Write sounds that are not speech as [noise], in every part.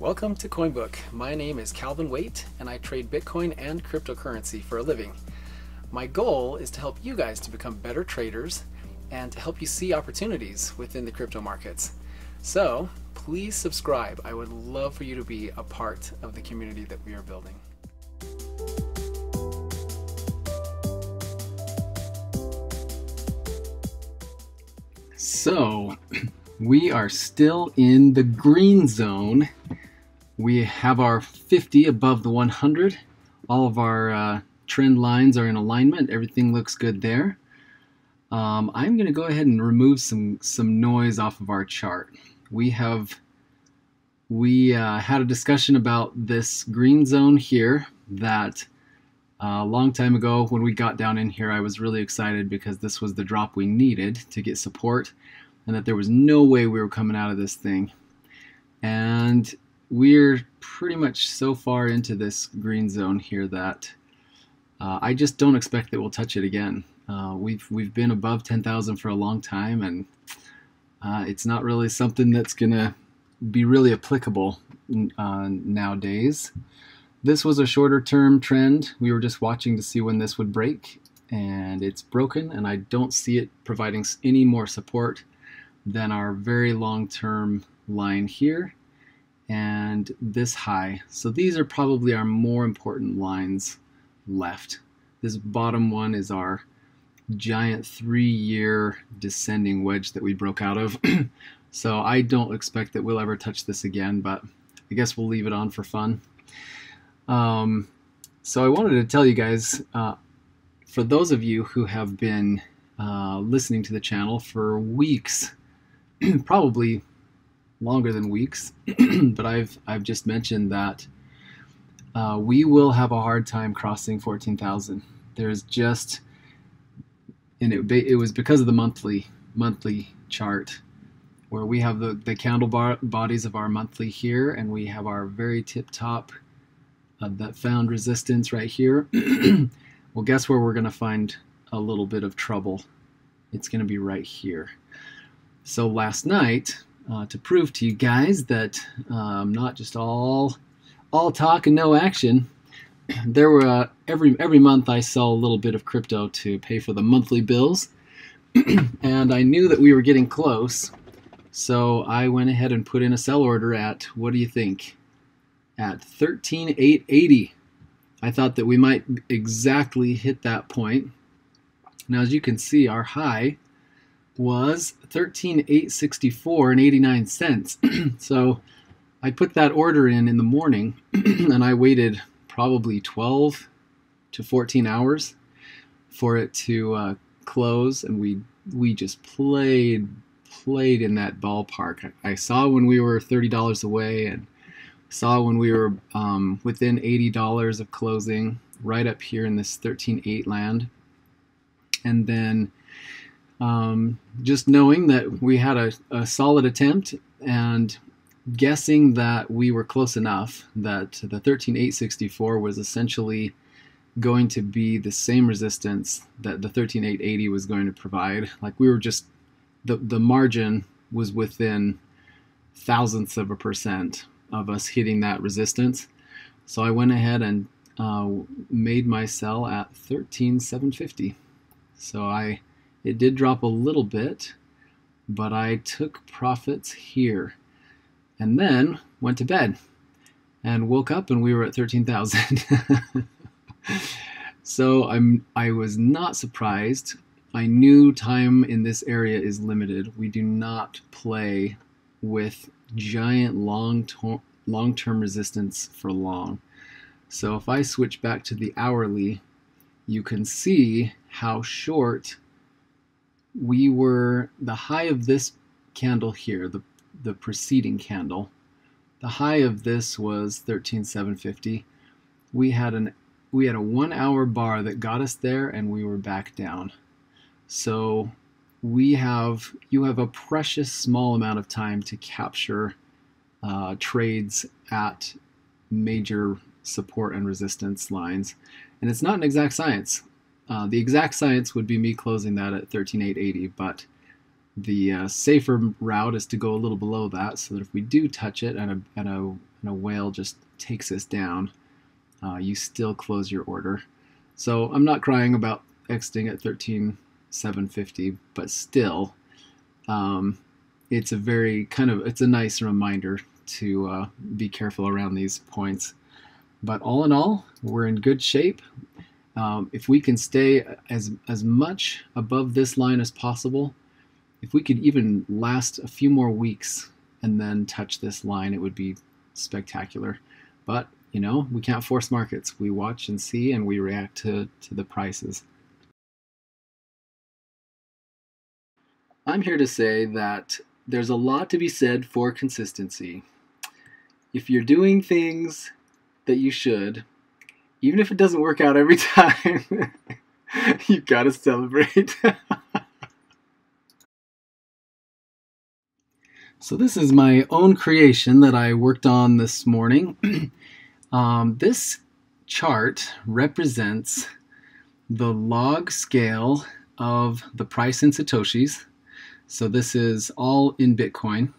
Welcome to CoinBook. My name is Calvin Weight and I trade Bitcoin and cryptocurrency for a living. My goal is to help you guys to become better traders and to help you see opportunities within the crypto markets. So please subscribe. I would love for you to be a part of the community that we are building. So, [clears throat] we are still in the green zone we have our 50 above the 100. All of our uh, trend lines are in alignment. Everything looks good there. Um, I'm going to go ahead and remove some some noise off of our chart. We have we uh, had a discussion about this green zone here that uh, a long time ago when we got down in here I was really excited because this was the drop we needed to get support and that there was no way we were coming out of this thing. And we're pretty much so far into this green zone here that uh, I just don't expect that we'll touch it again. Uh, we've we've been above 10,000 for a long time, and uh, it's not really something that's gonna be really applicable uh, nowadays. This was a shorter term trend. We were just watching to see when this would break, and it's broken, and I don't see it providing any more support than our very long term line here and this high. So these are probably our more important lines left. This bottom one is our giant three-year descending wedge that we broke out of. [clears throat] so I don't expect that we'll ever touch this again, but I guess we'll leave it on for fun. Um, so I wanted to tell you guys, uh, for those of you who have been uh, listening to the channel for weeks, [clears throat] probably longer than weeks, [clears throat] but I've I've just mentioned that uh, we will have a hard time crossing 14,000. There's just and it it was because of the monthly monthly chart where we have the the candle bar, bodies of our monthly here and we have our very tip top uh, that found resistance right here. [clears throat] well, guess where we're going to find a little bit of trouble? It's going to be right here. So last night uh, to prove to you guys that um, not just all all talk and no action. There were uh, every every month I sell a little bit of crypto to pay for the monthly bills, [clears throat] and I knew that we were getting close, so I went ahead and put in a sell order at what do you think? At 13,880. I thought that we might exactly hit that point. Now, as you can see, our high was 13,864 and 89 cents. [clears throat] so I put that order in in the morning [clears throat] and I waited probably 12 to 14 hours for it to uh, close and we we just played played in that ballpark. I, saw when we were $30 away and saw when we were um, within $80 of closing right up here in this 13.8 land. And then um, just knowing that we had a, a solid attempt and guessing that we were close enough that the 13864 was essentially going to be the same resistance that the 13880 was going to provide. Like we were just the the margin was within thousandths of a percent of us hitting that resistance. So I went ahead and uh, made my sell at 13750 so I it did drop a little bit, but I took profits here. And then went to bed and woke up and we were at 13,000. [laughs] so I'm I was not surprised. I knew time in this area is limited. We do not play with giant long long-term resistance for long. So if I switch back to the hourly, you can see how short we were the high of this candle here, the the preceding candle. The high of this was 13750. We had an we had a 1 hour bar that got us there and we were back down. So we have you have a precious small amount of time to capture uh, trades at major support and resistance lines. And it's not an exact science. Uh, the exact science would be me closing that at 13,880, but the uh, safer route is to go a little below that so that if we do touch it at a, at a and a whale just takes us down, uh, you still close your order. So I'm not crying about exiting at 13,750, but still, um, it's a very kind of it's a nice reminder to uh, be careful around these points. But all in all, we're in good shape. Um, if we can stay as as much above this line as possible, if we could even last a few more weeks and then touch this line, it would be spectacular. But you know, we can't force markets. We watch and see, and we react to to the prices. I'm here to say that there's a lot to be said for consistency. If you're doing things that you should, even if it doesn't work out every [laughs] time, you've gotta celebrate. [laughs] so this is my own creation that I worked on this morning. [clears throat] um, this chart represents the log scale of the price in Satoshis so this is all in Bitcoin.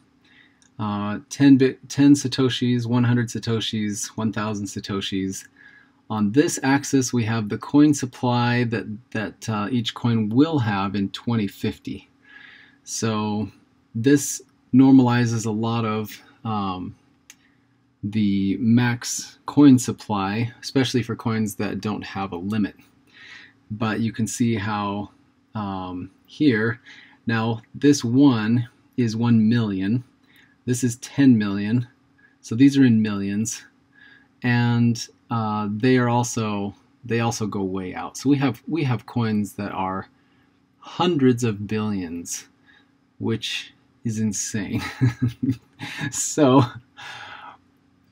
Uh, 10 bit, 10 satoshis, 100 satoshis, 1,000 satoshis. On this axis, we have the coin supply that that uh, each coin will have in 2050. So this normalizes a lot of um, the max coin supply, especially for coins that don't have a limit. But you can see how um, here now, this one is 1 million. This is 10 million. So these are in millions. And uh, they are also they also go way out. So we have we have coins that are hundreds of billions, which is insane. [laughs] so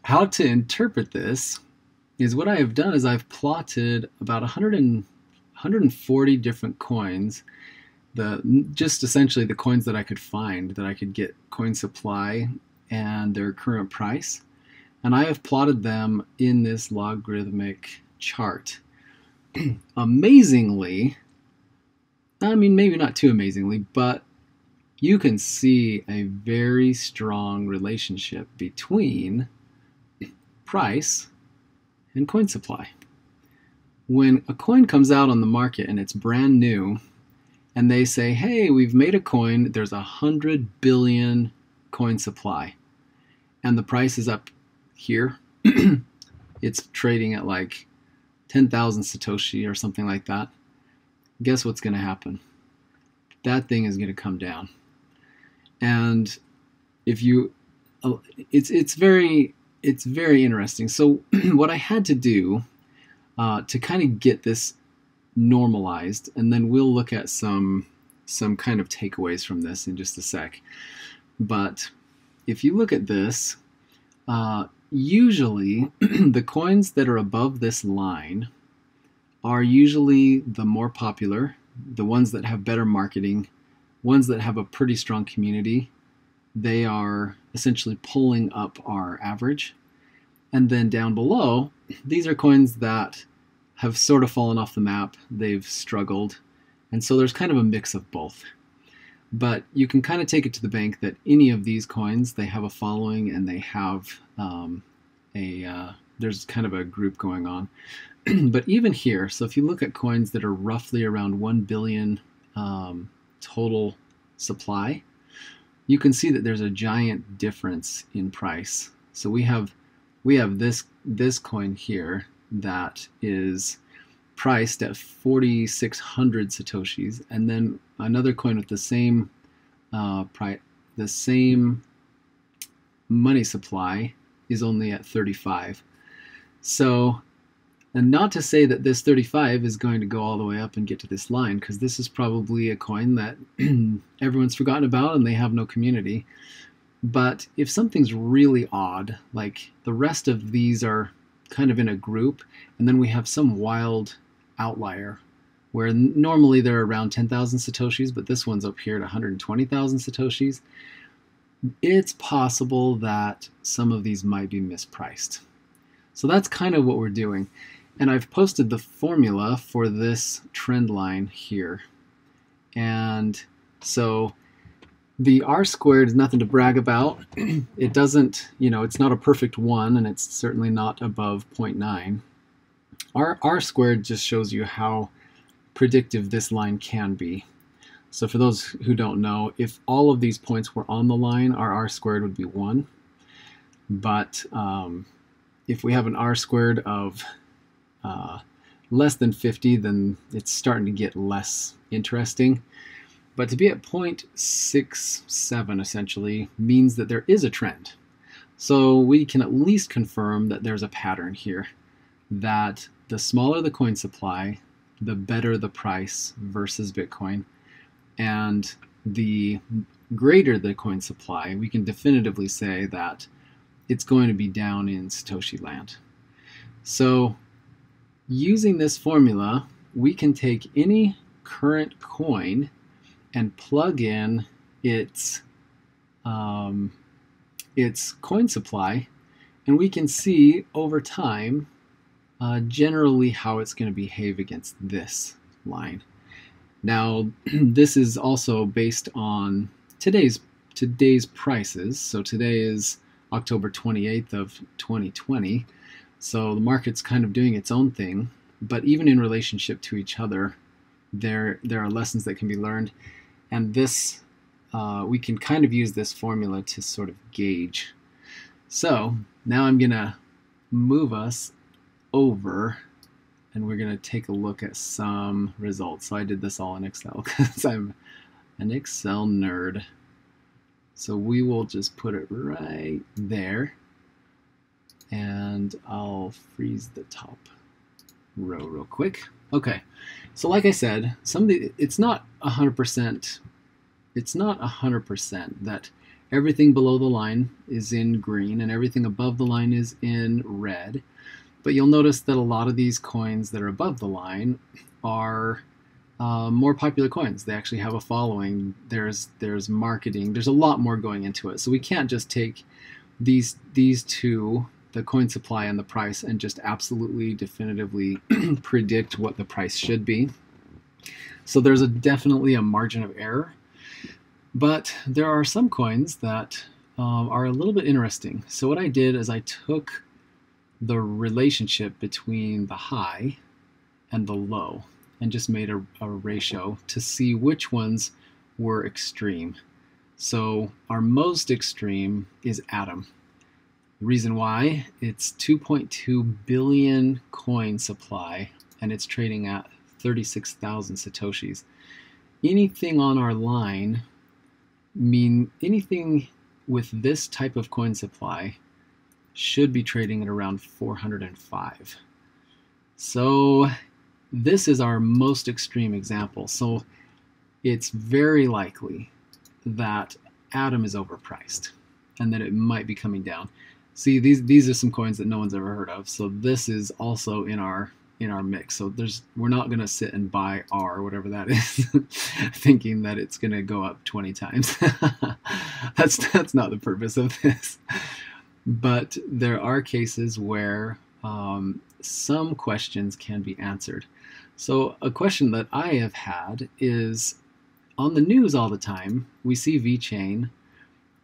how to interpret this is what I have done is I've plotted about 100 and, 140 different coins the just essentially the coins that I could find that I could get coin supply and their current price and I have plotted them in this logarithmic chart. [clears throat] amazingly, I mean maybe not too amazingly, but you can see a very strong relationship between price and coin supply. When a coin comes out on the market and it's brand new, and they say, hey, we've made a coin, there's a hundred billion coin supply, and the price is up here. [clears throat] it's trading at like 10,000 Satoshi or something like that. Guess what's going to happen? That thing is going to come down. And if you, uh, it's, it's very, it's very interesting. So [clears throat] what I had to do uh, to kind of get this normalized, and then we'll look at some some kind of takeaways from this in just a sec. But if you look at this, uh, usually [clears throat] the coins that are above this line are usually the more popular, the ones that have better marketing, ones that have a pretty strong community. They are essentially pulling up our average. And then down below, [clears throat] these are coins that have sort of fallen off the map. They've struggled. And so there's kind of a mix of both. But you can kind of take it to the bank that any of these coins, they have a following and they have um, a, uh, there's kind of a group going on. [clears throat] but even here, so if you look at coins that are roughly around 1 billion um, total supply, you can see that there's a giant difference in price. So we have we have this this coin here that is priced at 4,600 satoshis, and then another coin with the same uh, price, the same money supply is only at 35. So, and not to say that this 35 is going to go all the way up and get to this line, because this is probably a coin that [clears throat] everyone's forgotten about and they have no community. But if something's really odd, like the rest of these are kind of in a group, and then we have some wild outlier where normally they're around 10,000 satoshis, but this one's up here at 120,000 satoshis. It's possible that some of these might be mispriced. So that's kind of what we're doing. And I've posted the formula for this trend line here. And so the r squared is nothing to brag about. [clears throat] it doesn't, you know, it's not a perfect one, and it's certainly not above 0.9. R, r squared just shows you how predictive this line can be. So for those who don't know, if all of these points were on the line, our r squared would be 1. But um, if we have an r squared of uh, less than 50, then it's starting to get less interesting. But to be at 0.67 essentially means that there is a trend. So we can at least confirm that there's a pattern here, that the smaller the coin supply, the better the price versus Bitcoin. And the greater the coin supply, we can definitively say that it's going to be down in Satoshi land. So using this formula, we can take any current coin and plug in its um, its coin supply, and we can see over time uh, generally how it's going to behave against this line. Now, [clears throat] this is also based on today's today's prices. So today is October 28th of 2020. So the market's kind of doing its own thing, but even in relationship to each other, there there are lessons that can be learned and this, uh, we can kind of use this formula to sort of gauge. So now I'm going to move us over and we're going to take a look at some results. So I did this all in Excel [laughs] because I'm an Excel nerd. So we will just put it right there and I'll freeze the top row real quick. Okay, so like I said, some of the, it's not 100%, it's not 100% that everything below the line is in green and everything above the line is in red. But you'll notice that a lot of these coins that are above the line are uh, more popular coins. They actually have a following. There's there's marketing. There's a lot more going into it. So we can't just take these these two the coin supply and the price and just absolutely definitively [clears throat] predict what the price should be. So there's a definitely a margin of error, but there are some coins that um, are a little bit interesting. So what I did is I took the relationship between the high and the low and just made a, a ratio to see which ones were extreme. So our most extreme is Atom. The reason why it's 2.2 billion coin supply and it's trading at 36,000 satoshis. Anything on our line mean anything with this type of coin supply should be trading at around 405. So this is our most extreme example. So it's very likely that Atom is overpriced and that it might be coming down. See, these these are some coins that no one's ever heard of. So this is also in our in our mix. So there's we're not going to sit and buy R, or whatever that is, [laughs] thinking that it's going to go up 20 times. [laughs] that's that's not the purpose of this. But there are cases where um, some questions can be answered. So a question that I have had is on the news all the time. We see VeChain.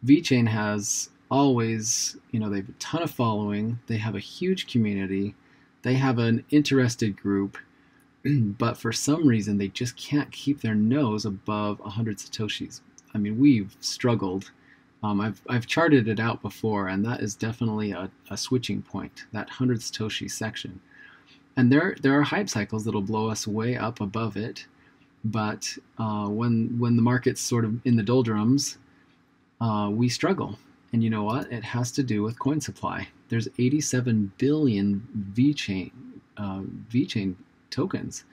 VeChain has always, you know, they have a ton of following, they have a huge community, they have an interested group, [clears throat] but for some reason they just can't keep their nose above 100 satoshis. I mean, we've struggled. Um, I've, I've charted it out before, and that is definitely a, a switching point, that 100 satoshi section. And there, there are hype cycles that'll blow us way up above it, but uh, when, when the market's sort of in the doldrums, uh, we struggle and you know what? It has to do with coin supply. There's 87 billion VeChain uh, VeChain tokens,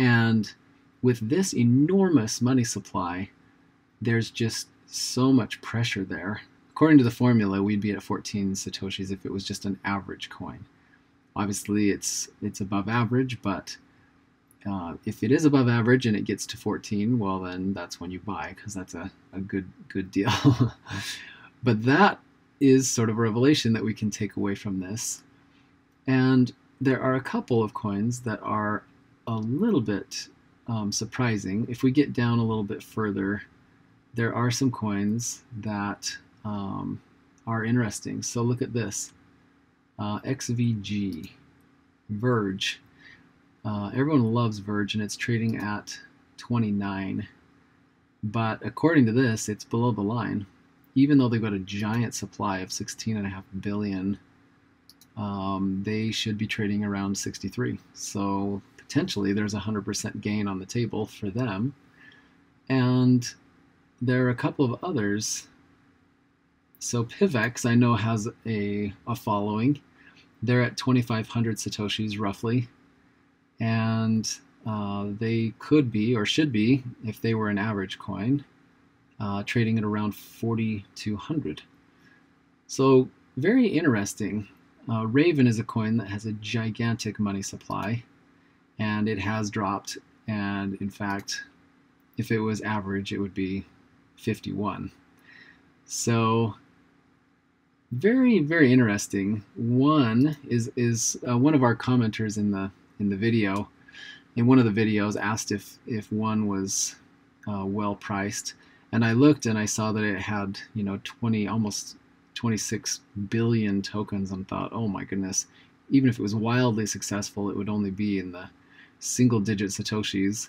and with this enormous money supply, there's just so much pressure there. According to the formula, we'd be at 14 satoshis if it was just an average coin. Obviously, it's it's above average, but uh, if it is above average and it gets to 14, well then that's when you buy because that's a, a good good deal. [laughs] But that is sort of a revelation that we can take away from this. And there are a couple of coins that are a little bit um, surprising. If we get down a little bit further, there are some coins that um, are interesting. So look at this uh, XVG, Verge. Uh, everyone loves Verge and it's trading at 29. But according to this, it's below the line. Even though they've got a giant supply of 16.5 billion, um, they should be trading around 63. So potentially there's a 100% gain on the table for them. And there are a couple of others. So PivX, I know, has a, a following. They're at 2,500 Satoshis roughly. And uh, they could be, or should be, if they were an average coin, uh, trading at around 4,200. So, very interesting. Uh, Raven is a coin that has a gigantic money supply, and it has dropped. And in fact, if it was average, it would be 51. So, very very interesting. One is is uh, one of our commenters in the in the video in one of the videos asked if if one was uh, well priced, and I looked and I saw that it had you know 20 almost 26 billion tokens and thought, oh my goodness, even if it was wildly successful, it would only be in the single digit satoshis.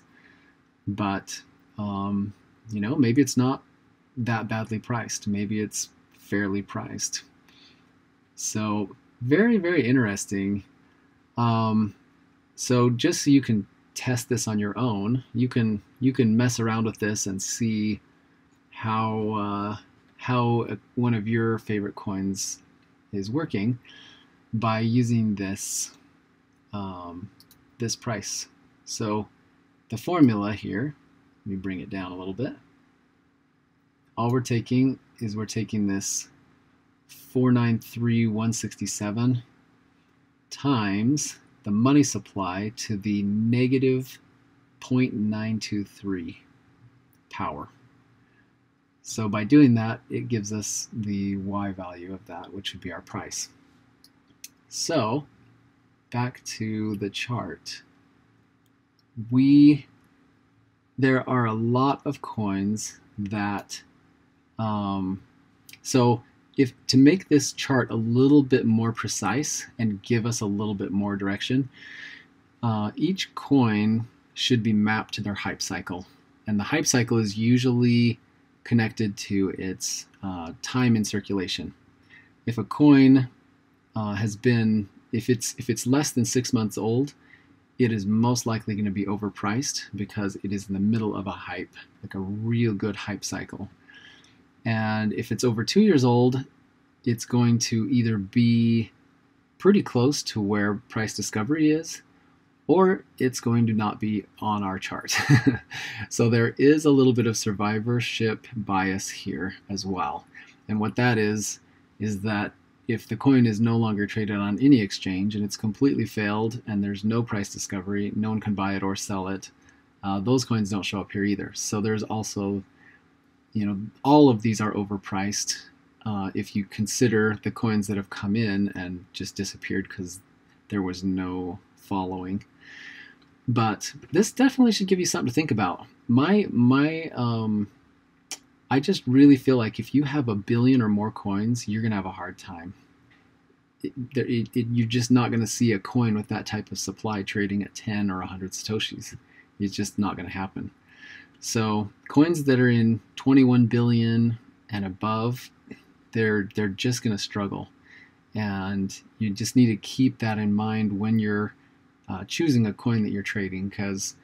But um, you know, maybe it's not that badly priced. Maybe it's fairly priced. So very very interesting. Um, so just so you can test this on your own, you can you can mess around with this and see how uh, how one of your favorite coins is working by using this um, this price. So the formula here, let me bring it down a little bit. All we're taking is we're taking this 493,167 times the money supply to the negative 0.923 power. So by doing that, it gives us the y value of that, which would be our price. So back to the chart. We there are a lot of coins that um, so if to make this chart a little bit more precise and give us a little bit more direction, uh, each coin should be mapped to their hype cycle. And the hype cycle is usually connected to its uh, time in circulation. If a coin uh, has been, if it's if it's less than six months old, it is most likely going to be overpriced because it is in the middle of a hype, like a real good hype cycle. And if it's over two years old, it's going to either be pretty close to where price discovery is, or it's going to not be on our chart. [laughs] so there is a little bit of survivorship bias here as well. And what that is, is that if the coin is no longer traded on any exchange and it's completely failed and there's no price discovery, no one can buy it or sell it, uh, those coins don't show up here either. So there's also you know, all of these are overpriced uh, if you consider the coins that have come in and just disappeared because there was no following. But this definitely should give you something to think about. My my um, I just really feel like if you have a billion or more coins, you're gonna have a hard time. It, it, it, you're just not going to see a coin with that type of supply trading at 10 or 100 satoshis. It's just not going to happen. So coins that are in 21 billion and above, they're they're just going to struggle, and you just need to keep that in mind when you're uh, choosing a coin that you're trading because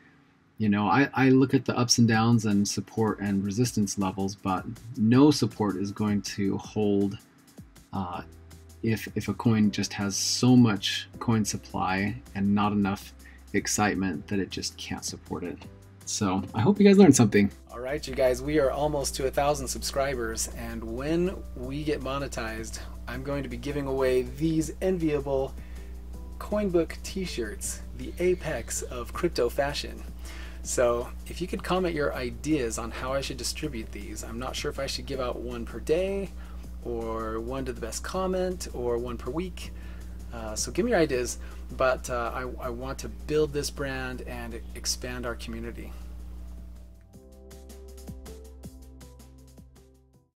you know I, I look at the ups and downs and support and resistance levels but no support is going to hold uh, if if a coin just has so much coin supply and not enough excitement that it just can't support it so I hope you guys learned something. All right, you guys, we are almost to a thousand subscribers, and when we get monetized, I'm going to be giving away these enviable Coinbook t-shirts, the apex of crypto fashion. So if you could comment your ideas on how I should distribute these, I'm not sure if I should give out one per day, or one to the best comment, or one per week. Uh, so give me your ideas, but uh, I, I want to build this brand and expand our community.